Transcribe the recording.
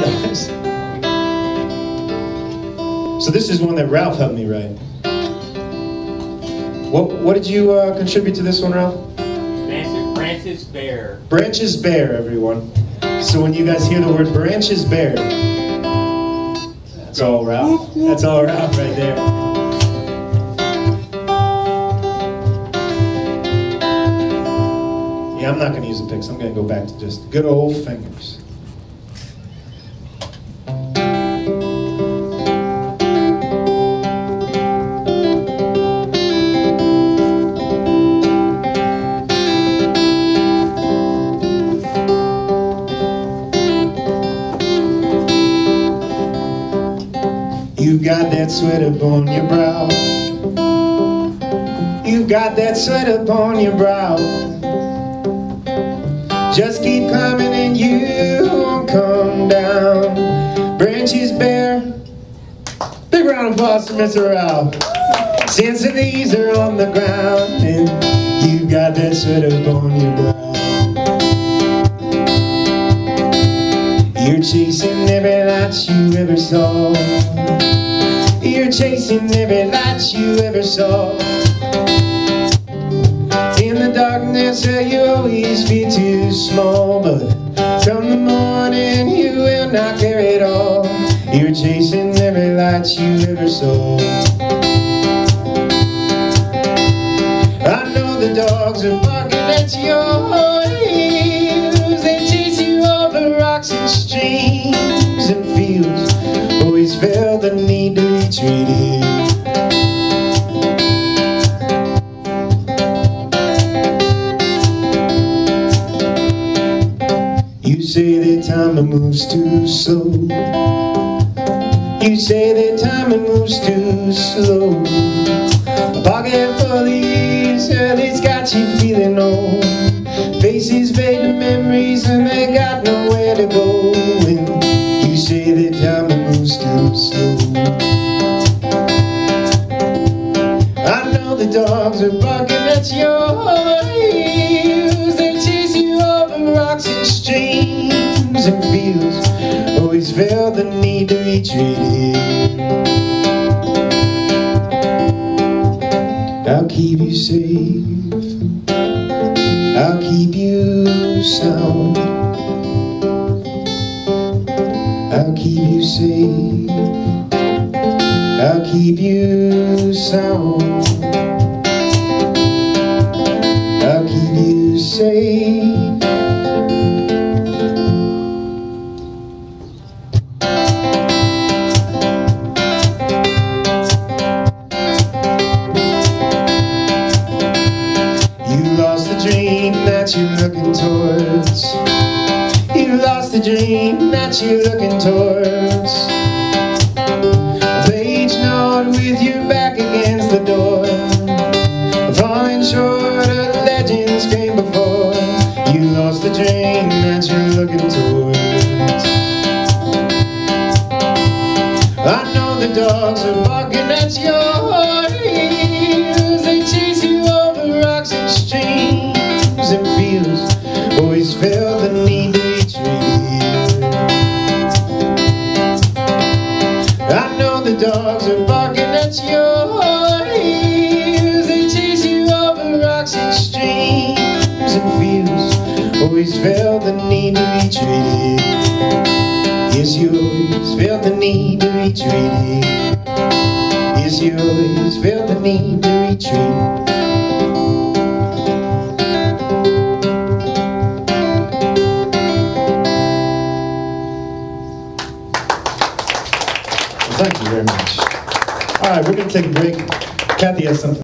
dollars. So this is one that Ralph helped me write. What what did you uh, contribute to this one, Ralph? Francis, Francis Bear. Branches bare, everyone. So when you guys hear the word branches bare, that's all Ralph. That's all Ralph right there. Yeah, I'm not going to use the picks. I'm going to go back to just good old fingers. You've got that sweat upon your brow. You've got that sweat upon your brow. Just keep climbing and you won't come down. Branches bare. Big round of applause for Mr. Ralph. Since the leaves are on the ground and you've got that sweat upon your brow. You're chasing every light you ever saw. You're chasing every light you ever saw. In the darkness, uh, you always feel too small, but come the morning, you will not care at all. You're chasing every light you ever saw. I know the dogs are barking at your heels. They chase you over rocks and streams say that time moves too slow. You say that time moves too slow. A pocket full of years, well, it's got you feeling old. Faces fade to memories and they got nowhere to go. And you say that time moves too slow. I know the dogs are and fields. Always felt the need to be treated. I'll keep you safe. I'll keep you sound. I'll keep you safe. I'll keep you sound. That you're looking towards. You lost the dream that you're looking towards. A page note with your back against the door. Falling short of the legends came before. You lost the dream that you're looking towards. I know the dogs are barking at your heels. And. Always felt the need to be treated. I know the dogs are barking at your heels. They chase you over rocks and streams and fields. Always felt the need to be treated. Yes, you always felt the need to be treated. Yes, you always felt the need to be Thank you very much. All right, we're going to take a break. Kathy has something.